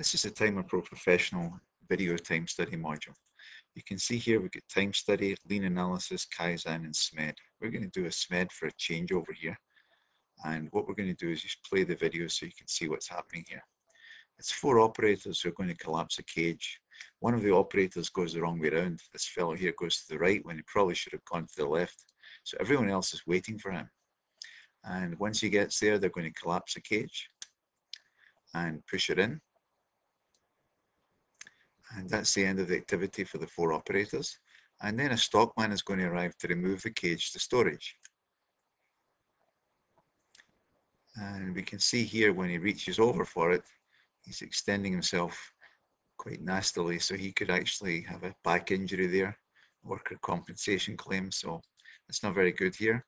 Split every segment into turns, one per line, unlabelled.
This is the Timer Pro Professional video time study module. You can see here we've got time study, lean analysis, Kaizen and SMED. We're going to do a SMED for a change over here. And what we're going to do is just play the video so you can see what's happening here. It's four operators who are going to collapse a cage. One of the operators goes the wrong way around. This fellow here goes to the right when he probably should have gone to the left. So everyone else is waiting for him. And once he gets there, they're going to collapse the cage and push it in. And that's the end of the activity for the four operators. And then a stockman is going to arrive to remove the cage to storage. And we can see here when he reaches over for it, he's extending himself quite nastily. So he could actually have a back injury there, worker compensation claim. So it's not very good here.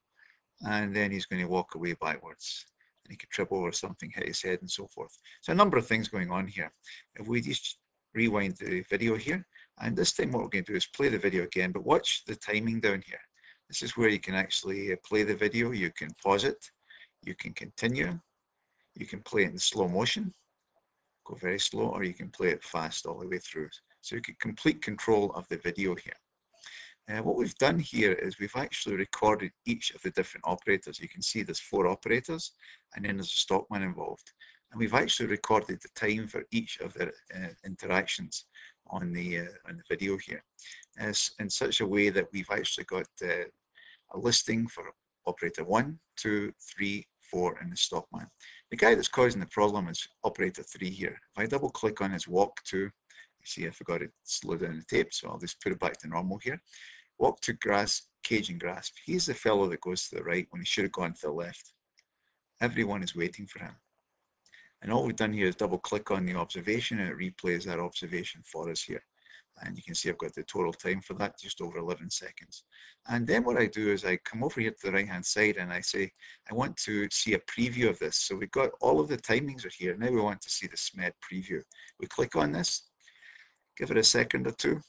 And then he's going to walk away backwards. And he could trip over something, hit his head and so forth. So a number of things going on here. If we just rewind the video here, and this time what we're going to do is play the video again, but watch the timing down here. This is where you can actually uh, play the video. You can pause it, you can continue, you can play it in slow motion, go very slow, or you can play it fast all the way through. So you get complete control of the video here. Uh, what we've done here is we've actually recorded each of the different operators. You can see there's four operators and then there's a stockman involved. And we've actually recorded the time for each of their uh, interactions on the, uh, on the video here as in such a way that we've actually got uh, a listing for operator one, two, three, four, and the stockman. The guy that's causing the problem is operator three here. If I double click on his walk to, see I forgot to slow down the tape, so I'll just put it back to normal here. Walk to grass, cage and grasp. He's the fellow that goes to the right when he should have gone to the left. Everyone is waiting for him. And all we've done here is double click on the observation and it replays that observation for us here. And you can see I've got the total time for that, just over 11 seconds. And then what I do is I come over here to the right hand side and I say, I want to see a preview of this. So we've got all of the timings are here. Now we want to see the SMED preview. We click on this, give it a second or two,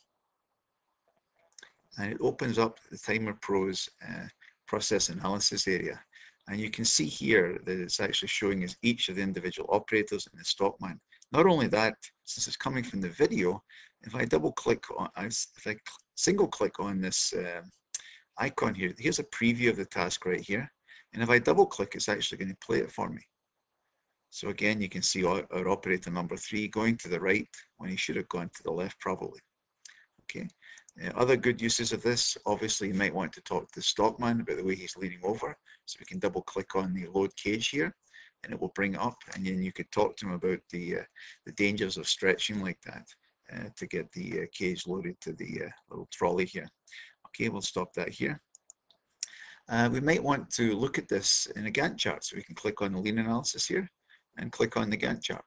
and it opens up the Timer Pro's uh, process analysis area. And you can see here that it's actually showing us each of the individual operators in the stockman. Not only that, since it's coming from the video, if I double click on, if I single click on this uh, icon here, here's a preview of the task right here. And if I double click, it's actually going to play it for me. So again, you can see our, operator number three going to the right when he should have gone to the left probably. Okay. Uh, other good uses of this, obviously you might want to talk to the stockman about the way he's leaning over. So we can double click on the load cage here and it will bring it up and then you could talk to him about the, uh, the dangers of stretching like that uh, to get the uh, cage loaded to the uh, little trolley here. Okay, we'll stop that here. We might want to look at this in a Gantt chart. So we can click on the lean analysis here and click on the Gantt chart.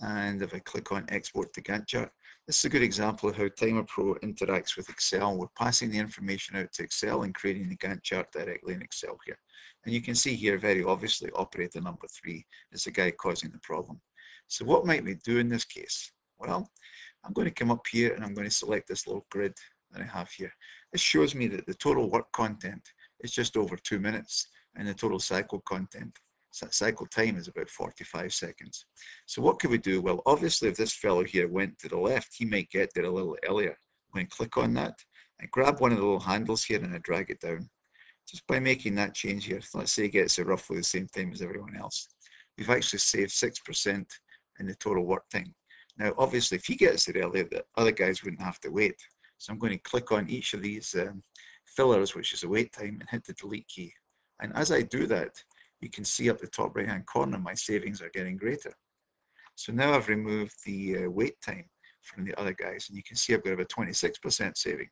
And if I click on export to Gantt chart, this is a good example of how Timer Pro interacts with Excel. We're passing the information out to Excel and creating the Gantt chart directly in Excel here. And you can see here very obviously operator number three is the guy causing the problem. So what might we do in this case? Well, I'm going to come up here and I'm going to select this little grid that I have here. This shows me that the total work content is just over two minutes and the total cycle content cycle time is about 45 seconds. So what could we do? Well, obviously if this fellow here went to the left, he might get there a little earlier. I'm going to click on that. I grab one of the little handles here and I drag it down. Just by making that change here, let's say he gets there roughly the same time as everyone else. We've actually saved 6% in the total work time. Now, obviously, if he gets there earlier, the other guys wouldn't have to wait. So I'm going to click on each of these um, fillers, which is a wait time, and hit the delete key. And as I do that, you can see up the top right hand corner my savings are getting greater. So now I've removed the uh, wait time from the other guys and you can see I've got about 26% saving.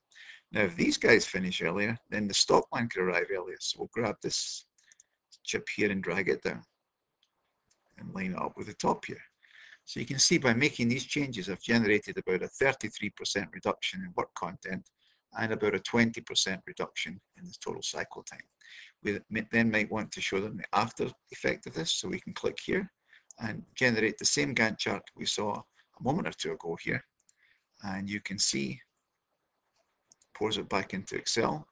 Now if these guys finish earlier then the stop line could arrive earlier so we'll grab this chip here and drag it down and line it up with the top here. So you can see by making these changes I've generated about a 33% reduction in work content and about a 20% reduction in the total cycle time. We then might want to show them the after effect of this, so we can click here and generate the same Gantt chart we saw a moment or two ago here. And you can see, pours it back into Excel,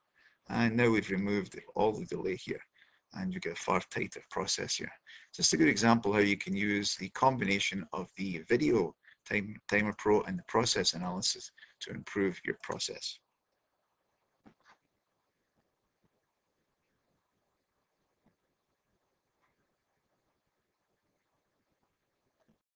and now we've removed all the delay here and you get a far tighter process here. Just a good example how you can use the combination of the video Time, Timer Pro and the process analysis to improve your process.